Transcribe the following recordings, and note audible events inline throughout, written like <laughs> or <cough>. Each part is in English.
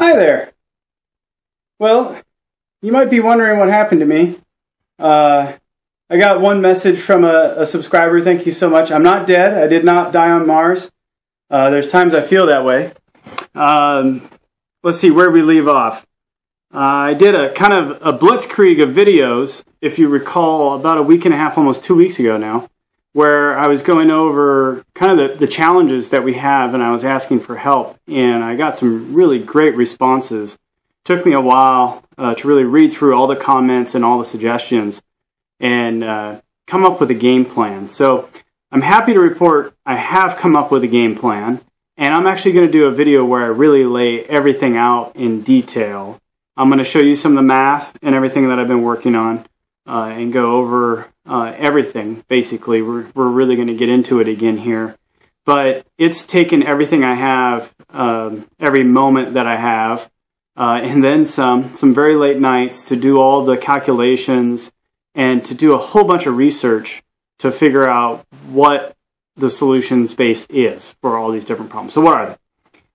Hi there. Well, you might be wondering what happened to me. Uh, I got one message from a, a, subscriber. Thank you so much. I'm not dead. I did not die on Mars. Uh, there's times I feel that way. Um, let's see where we leave off. Uh, I did a kind of a blitzkrieg of videos, if you recall, about a week and a half, almost two weeks ago now, where I was going over kind of the, the challenges that we have and I was asking for help. And I got some really great responses. Took me a while uh, to really read through all the comments and all the suggestions and uh, come up with a game plan. So I'm happy to report I have come up with a game plan. And I'm actually going to do a video where I really lay everything out in detail I'm going to show you some of the math and everything that I've been working on uh, and go over uh, everything, basically. We're, we're really going to get into it again here. But it's taken everything I have, um, every moment that I have, uh, and then some, some very late nights to do all the calculations and to do a whole bunch of research to figure out what the solution space is for all these different problems. So what are they?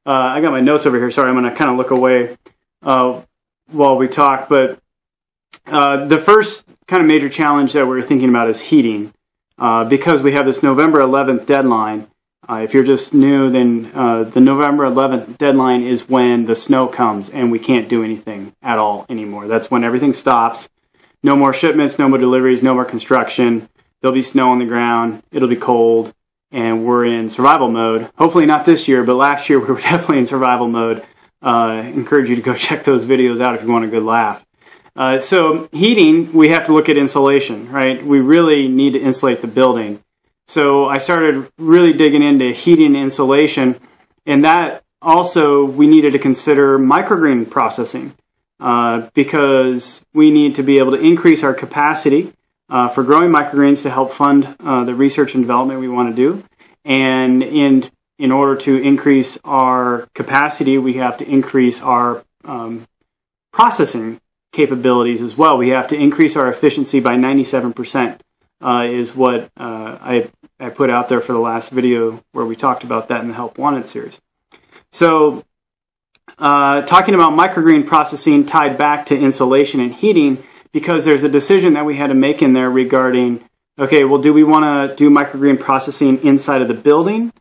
Uh, I got my notes over here. Sorry, I'm going to kind of look away. Uh, while we talk, but uh, the first kind of major challenge that we're thinking about is heating. Uh, because we have this November 11th deadline. Uh, if you're just new, then uh, the November 11th deadline is when the snow comes and we can't do anything at all anymore. That's when everything stops. No more shipments, no more deliveries, no more construction. There'll be snow on the ground. It'll be cold, and we're in survival mode. Hopefully, not this year, but last year we were <laughs> definitely in survival mode uh, encourage you to go <laughs> check those videos out if you want a good laugh. Uh, so heating, we have to look at insulation, right? We really need to insulate the building. So I started really digging into heating insulation, and that also we needed to consider microgreen processing uh, because we need to be able to increase our capacity uh, for growing microgreens to help fund uh, the research and development we want to do. And in in order to increase our capacity, we have to increase our um, processing capabilities as well. We have to increase our efficiency by 97%, uh, is what uh, I, I put out there for the last video where we talked about that in the Help Wanted series. So, uh, talking about microgreen processing tied back to insulation and heating, because there's a decision that we had to make in there regarding okay, well, do we want to do microgreen processing inside of the building?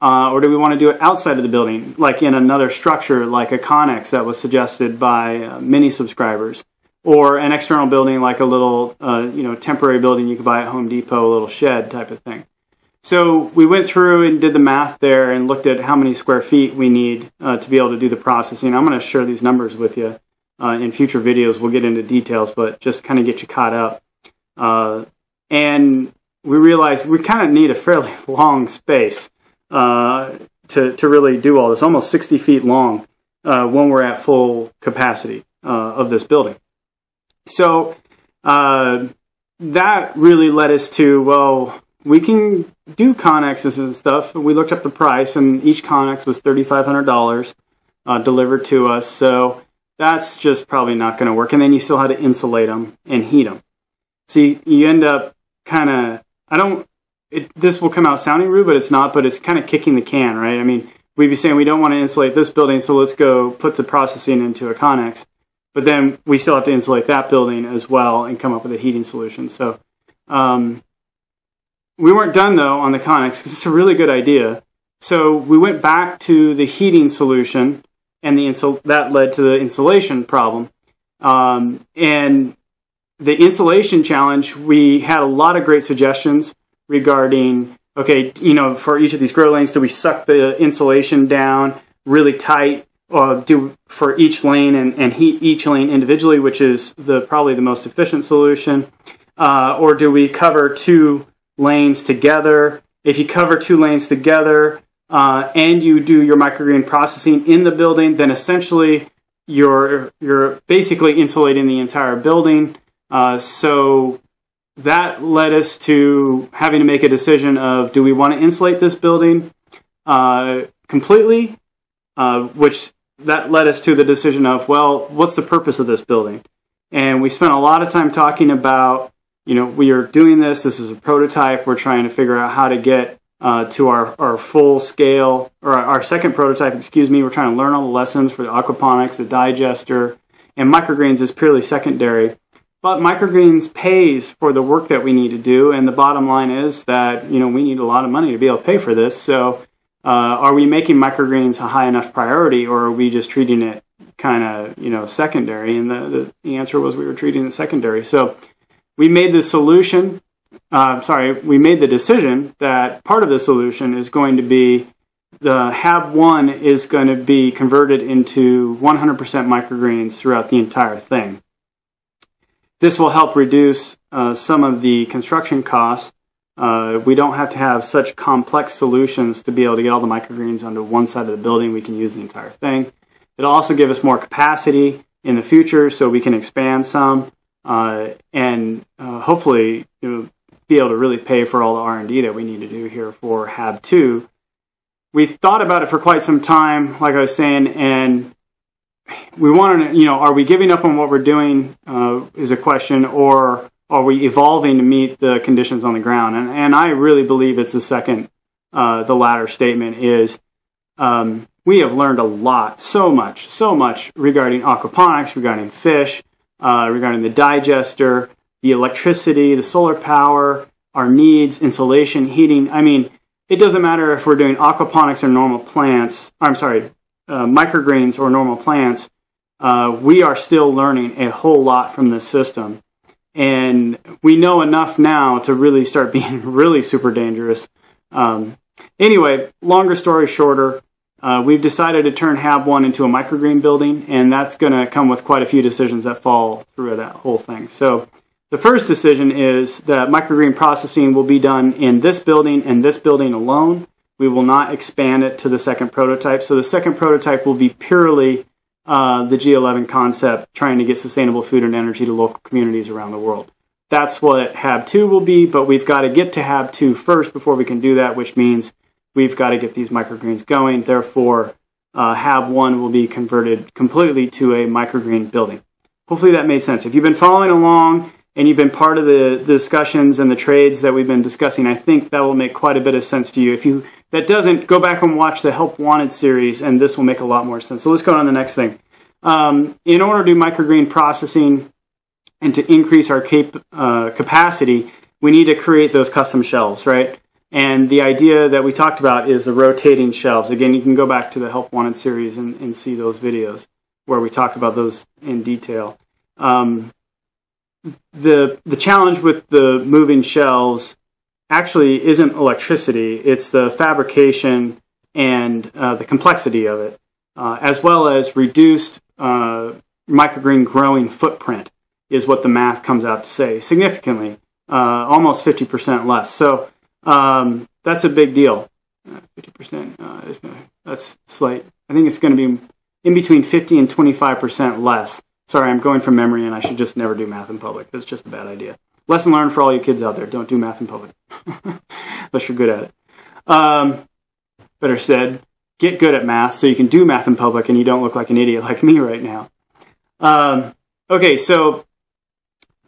Uh, or do we want to do it outside of the building, like in another structure, like a Connex that was suggested by uh, many subscribers, or an external building, like a little, uh, you know, temporary building you could buy at Home Depot, a little shed type of thing. So we went through and did the math there and looked at how many square feet we need uh, to be able to do the processing. I'm going to share these numbers with you uh, in future videos. We'll get into details, but just kind of get you caught up. Uh, and we realized we kind of need a <laughs> fairly long space uh, to, to really do all this, almost 60 feet long uh, when we're at full capacity uh, of this building. So uh, that really led us to, well, we can do connexes and stuff. We looked up the price, and each connex was $3,500 uh, delivered to us. So that's just probably not going to work. And then you still had to insulate them and heat them. So you, you end up kind of, I don't it, this will come out sounding rude, but it's not. But it's kind of kicking the can, right? I mean, we'd be saying we don't want to insulate this building, so let's go put the processing into a Connex. But then we still have to insulate that building as well and come up with a heating solution. So um, we weren't done though on the Connex because it's a really good idea. So we went back to the heating solution, and the insul- that led to the insulation problem. Um, and the insulation challenge, we had a lot of great suggestions regarding okay, you know, for each of these grow lanes, do we suck the insulation down really tight, or do for each lane and, and heat each lane individually, which is the probably the most efficient solution, uh, or do we cover two lanes together? If you cover two lanes together uh, and you do your microgreen processing in the building, then essentially you're you're basically insulating the entire building. Uh, so that led us to having to make a decision of do we want to insulate this building uh, completely, uh, which that led us to the decision of well, what's the purpose of this building? And we spent a lot of time talking about you know we are doing this. This is a prototype. We're trying to figure out how to get uh, to our, our full scale, or our second prototype, excuse me. We're trying to learn all the lessons for the aquaponics, the digester, and microgreens is purely secondary. But microgreens pays for the work that we need to do, and the bottom line is that you know we need a lot of money to be able to pay for this. So, uh, are we making microgreens a high enough priority, or are we just treating it kind of you know secondary? And the, the, answer was we were treating it secondary. So, we made the solution uh, sorry, we made the decision that part of the solution is going to be the HAB1 is going to be converted into 100% microgreens throughout the entire thing. This will help reduce uh, some of the construction costs. Uh, we don't have to have such complex solutions to be able to get all the microgreens onto one side of the building. We can use the entire thing. It'll also give us more capacity in the future so we can expand some uh, and uh, hopefully you know, be able to really pay for all the R&D that we need to do here for HAB 2. We thought about it for quite some time, like I was saying, and we wanted to, you know, are we giving up on what we're doing uh, is a question, or are we evolving to meet the conditions on the ground? And, and I really believe it's the second, uh, the latter statement is um, we have learned a lot, so much, so much regarding aquaponics, regarding fish, uh, regarding the digester, the electricity, the solar power, our needs, insulation, heating. I mean, it doesn't matter if we're doing aquaponics or normal plants. I'm sorry, uh, microgreens or normal plants. Uh, we are still learning a whole lot from this system. And we know enough now to really start <laughs> being really super dangerous. Um, anyway, longer story shorter, uh, we've decided to turn HAB 1 into a microgreen building, and that's going to come with quite a few decisions that fall through that whole thing. So the first decision is that microgreen processing will be done in this building and this building alone. We will not expand it to the second prototype. So the second prototype will be purely uh, the G11 concept, trying to get sustainable food and energy to local communities around the world. That's what HAB 2 will be, but we've got to get to HAB 2 first before we can do that, which means we've got to get these microgreens going. Therefore, uh, HAB 1 will be converted completely to a microgreen building. Hopefully that made sense. If you've been following along, and you've been part of the discussions and the trades that we've been discussing, I think that will make quite a bit of sense to you. If you that doesn't, go back and watch the Help Wanted series, and this will make a lot more sense. So let's go on to the next thing. Um, in order to do microgreen processing and to increase our cap- uh, capacity, we need to create those custom shelves, right? And the idea that we talked about is the rotating shelves. Again, you can go back to the Help Wanted series and, and see those videos where we talk about those in detail. Um, the the challenge with the moving shelves actually isn't electricity; it's the fabrication and uh, the complexity of it, uh, as well as reduced uh, microgreen growing footprint, is what the math comes out to say significantly, uh, almost fifty percent less. So um, that's a big deal. Uh, fifty percent. Uh, that's slight. I think it's going to be in between fifty and twenty five percent less Sorry, I'm going from memory and I should just never do math in public. It's just a bad idea. Lesson learned for all you kids out there don't do math in public <laughs> unless you're good at it. Um, better said, get good at math so you can do math in public and you don't look like an idiot like me right now. Um, okay, so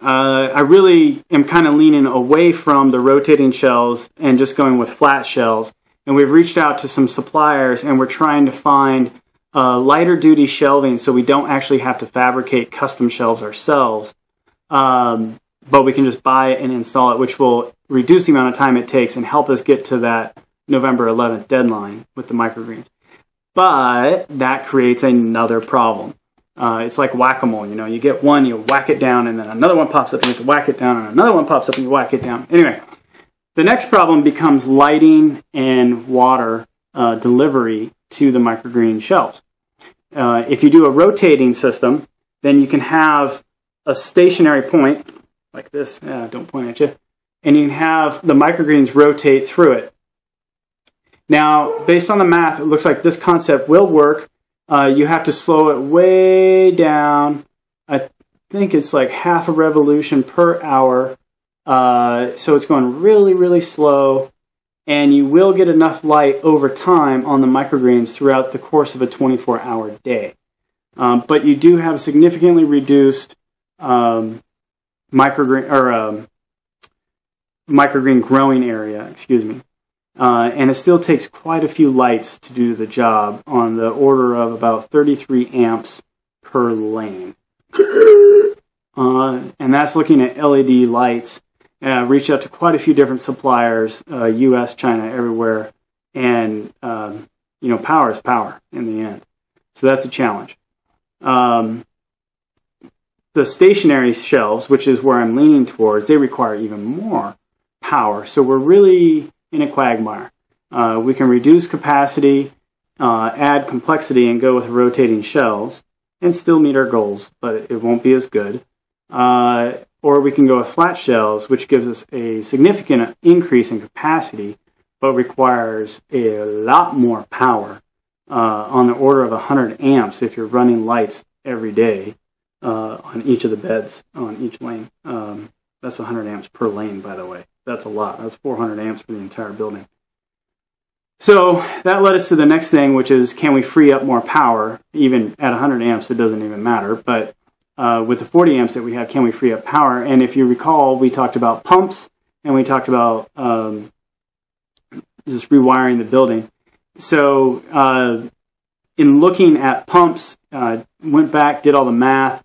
uh, I really am kind of leaning away from the rotating shells and just going with flat shells. And we've reached out to some suppliers and we're trying to find uh, lighter duty shelving so we don't actually have to fabricate custom shelves ourselves. Um, but we can just buy and install it, which will reduce the amount of time it takes and help us get to that November 11th deadline with the microgreens. But that creates another problem. Uh, it's like whack a mole, you know, you get one, you whack it down, and then another one pops up and you have to whack it down, and another one pops up and you whack it down. Anyway, the next problem becomes lighting and water uh, delivery to the microgreen shelves. Uh, if you do a rotating system, then you can have a stationary point like this. Yeah, don't point at you. And you can have the microgreens rotate through it. Now, based on the math, it looks like this concept will work. Uh, you have to slow it way down. I think it's like half a revolution per hour. Uh, so it's going really, really slow and you will get enough light over time on the microgreens throughout the course of a 24 hour day. Um, but you do have significantly reduced um, microgreen or um, microgreen growing area. Excuse me. Uh, and it still takes quite a few lights to do the job on the order of about 33 amps per lane. Uh, and that's looking at LED lights. Uh, reached out to quite a few different suppliers, U.S., uh, China, everywhere, and um, you know, power is power in the end. So that's a challenge. Um, the stationary shelves, which is where I'm leaning towards, they require even more power. So we're really in a quagmire. Uh, we can reduce capacity, uh, add complexity, and go with rotating shelves and still meet our goals, but it won't be as good. Uh, or we can go with flat shelves, which gives us a significant increase in capacity, but requires a lot more power uh, on the order of 100 amps if you're running lights every day uh, on each of the beds on each lane. Um, that's 100 amps per lane, by the way. That's a lot. That's 400 amps for the entire building. So that led us to the next thing, which is can we free up more power? Even at 100 amps, it doesn't even matter. But uh, with the 40 amps that we have, can we free up power? And if you recall, we talked about pumps and we talked about um, just rewiring the building. So uh, in looking at pumps, uh, went back, did all the math,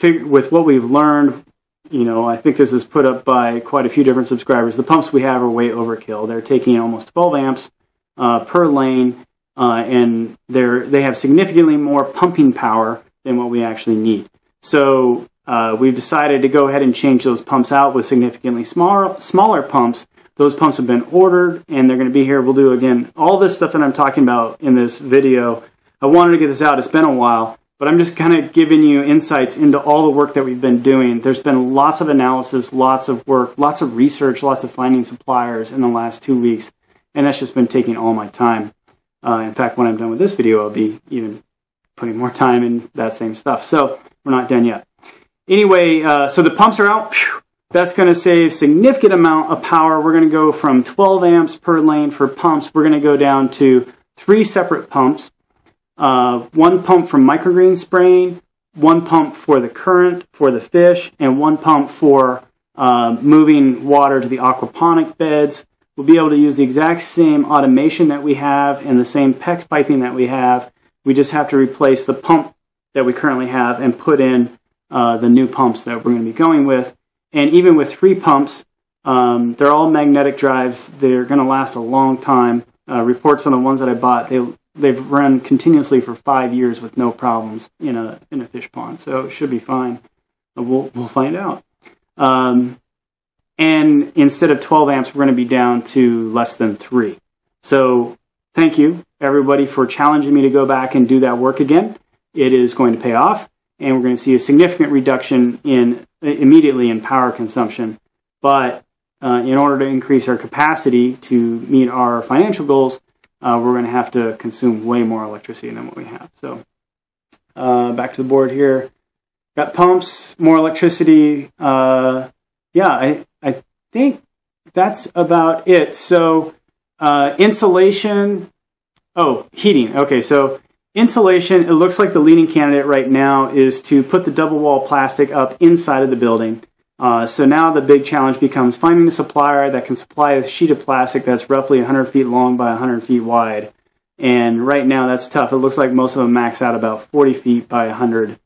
figured with what we've learned. You know, I think this is put up by quite a few different subscribers. The pumps we have are way overkill. They're taking almost 12 amps uh, per lane, uh, and they're they have significantly more pumping power than what we actually need. So uh, we've decided to go ahead and change those pumps out with significantly smaller smaller pumps. Those pumps have been ordered, and they're going to be here. We'll do again all this stuff that I'm talking about in this video. I wanted to get this out. It's been a while, but I'm just kind of giving you insights into all the work that we've been doing. There's been lots of analysis, lots of work, lots of research, lots of finding suppliers in the last two weeks and that's just been taking all my time. Uh, in fact, when I'm done with this video, I'll be even putting more time in that same stuff. So we're not done yet. Anyway, uh, so the pumps are out. That's going to save significant amount of power. We're going to go from 12 amps per lane for pumps. We're going to go down to three separate pumps. Uh, one pump for microgreen spraying, one pump for the current for the fish, and one pump for uh, moving water to the aquaponic beds We'll be able to use the exact same automation that we have and the same PEX piping that we have. We just have to replace the pump that we currently have and put in uh, the new pumps that we're going to be going with. And even with three pumps, um, they're all magnetic drives. They're going to last a long time. Uh, reports on the ones that I bought, they they've run continuously for five years with no problems in a in a fish pond. So it should be fine. We'll we'll find out. Um, and instead of 12 amps, we're going to be down to less than three. So thank you, everybody, for challenging me to go back and do that work again. It is going to pay off, and we're going to see a significant reduction in immediately in power consumption. But uh, in order to increase our capacity to meet our financial goals, uh, we're going to have to consume way more electricity than what we have. So uh, back to the board here. Got pumps, more electricity. Uh, yeah, I, I think that's about it. So, uh, insulation. Oh, heating. Okay, so insulation. It looks like the leading candidate right now is to put the double wall plastic up inside of the building. Uh, so now the big challenge becomes finding a supplier that can supply a sheet of plastic that's roughly 100 feet long by 100 feet wide. And right now that's tough. It looks like most of them max out about 40 feet by 100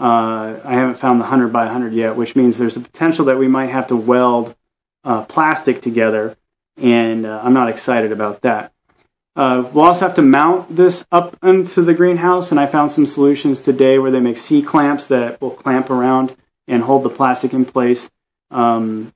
uh, I haven't found the 100 by 100 yet, which means there's a potential that we might have to weld uh, plastic together, and uh, I'm not excited about that. Uh, we'll also have to mount this up into the greenhouse, and I found some solutions today where they make C clamps that will clamp around and hold the plastic in place. Um,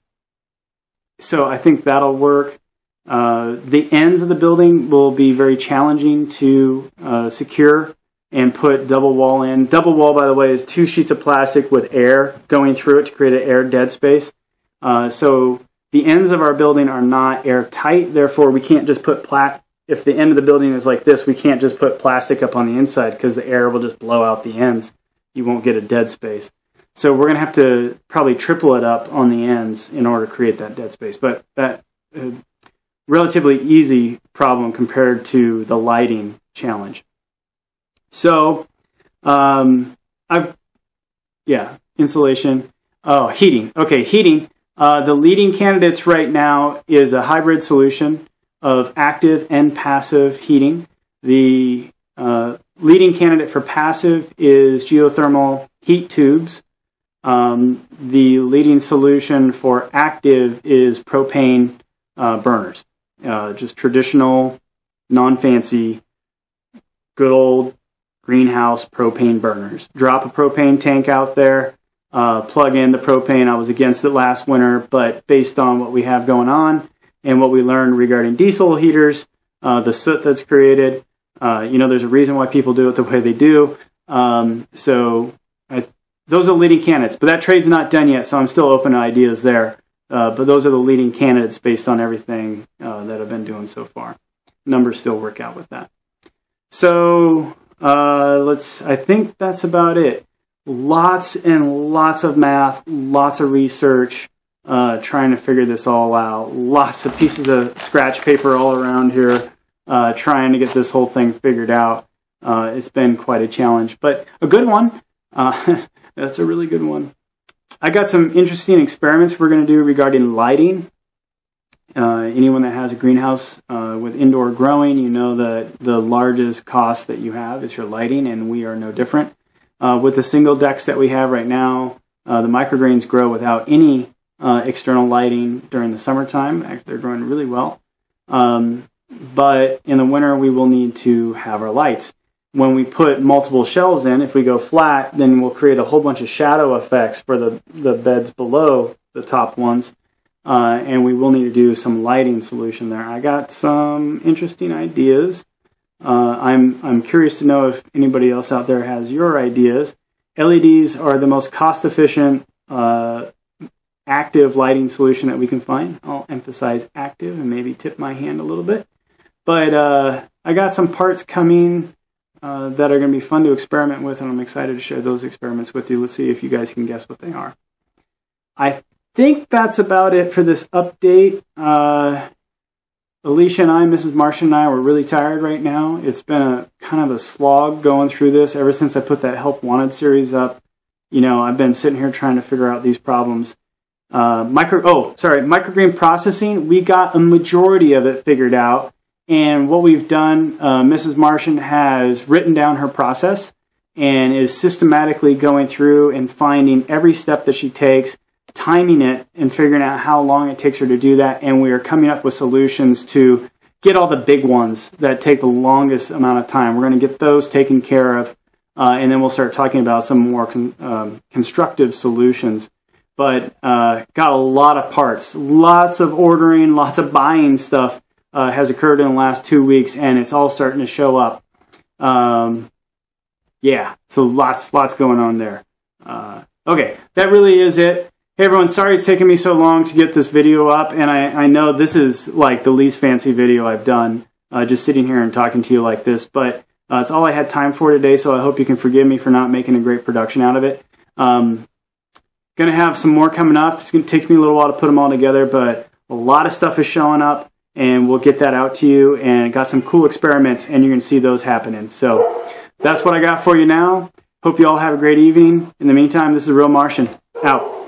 so I think that'll work. Uh, the ends of the building will be very challenging to uh, secure and put double wall in. Double wall, by the way, is two sheets of plastic with air going through it to create an air dead space. Uh, so the ends of our building are not airtight. Therefore, we can't just put plat. If the end of the building is like this, we can't just put plastic up on the inside because the air will just blow out the ends. You won't get a dead space. So we're going to have to probably triple it up on the ends in order to create that dead space. But that uh, relatively easy problem compared to the lighting challenge. So, um, I've, yeah, insulation. Oh, heating. Okay, heating. Uh, the leading candidates right now is a hybrid solution. of active and passive heating. The uh, leading candidate for passive is geothermal heat tubes. Um, the leading solution for active is propane uh, burners, uh, just traditional, non fancy, good old greenhouse propane burners. Drop a propane tank out there, uh, plug in the propane. I was against it last winter, but based on what we have going on and what we learned regarding diesel heaters, uh, the soot that's created, uh, you know, there's a reason why people do it the way they do. Um, so those are the leading candidates, but that trade's not done yet, so I'm still open to ideas there. Uh, but those are the leading candidates based on everything uh, that I've been doing so far. Numbers still work out with that. So uh, let's. I think that's about it. Lots and lots of math, lots of research, uh, trying to figure this all out. Lots of pieces of scratch paper all around here, uh, trying to get this whole thing figured out. Uh, it's been quite a challenge, but a good one. Uh, <laughs> that's a really good one. I got some interesting experiments we're going to do regarding lighting. Uh, anyone that has a greenhouse uh, with indoor growing, you know that the largest cost that you have is your lighting, and we are no different. Uh, with the single decks that we have right now, uh, the microgreens grow without any uh, external lighting during the summertime. They're growing really well. Um, but in the winter, we will need to have our lights. When we put multiple shelves in, if we go flat, then we'll create a whole bunch of shadow effects for the, the beds below the top ones uh, and we will need to do some lighting solution there. I got some interesting ideas. Uh, I'm I'm curious to know if anybody else out there has your ideas. LEDs are the most cost efficient uh, active lighting solution that we can find. I'll emphasize active and maybe tip my hand a little bit. But uh, I got some parts coming uh, that are going to be fun to experiment with, and I'm excited to share those experiments with you. Let's see if you guys can guess what they are. I think that's about it for this update. Uh, Alicia and I, Mrs. Martian and I, we're really tired right now. It's been a kind of a slog going through this ever since I put that Help Wanted series up. You know, I've been sitting here trying to figure out these problems. Uh, micro, oh, sorry, microgreen processing. We got a majority of it figured out, and what we've done, uh, Mrs. Martian has written down her process and is systematically going through and finding every step that she takes timing it and figuring out how long it takes her to do that. And we are coming up with solutions to get all the big ones that take the longest amount of time. We're going to get those taken care of. Uh, and then we'll start talking about some more con- um, constructive solutions. But uh, got a lot of parts, lots of ordering, lots of buying stuff uh, has occurred in the last two weeks, and it's all starting to show up. Um, yeah, so lots, lots going on there. Uh, okay, that really is it. Hey everyone, sorry it's taken me so long to get this video up, and I, I know this is like the least fancy video I've done, uh, just sitting here and talking to you like this, but uh, it's all I had time for today, so I hope you can forgive me for not making a great production out of it. Um, gonna have some more coming up. It's gonna take me a little while to put them all together, but a lot of stuff is showing up, and we'll get that out to you, and got some cool experiments, and you're gonna see those happening. So that's what I got for you now. Hope you all have a great evening. In the meantime, this is Real Martian. Out.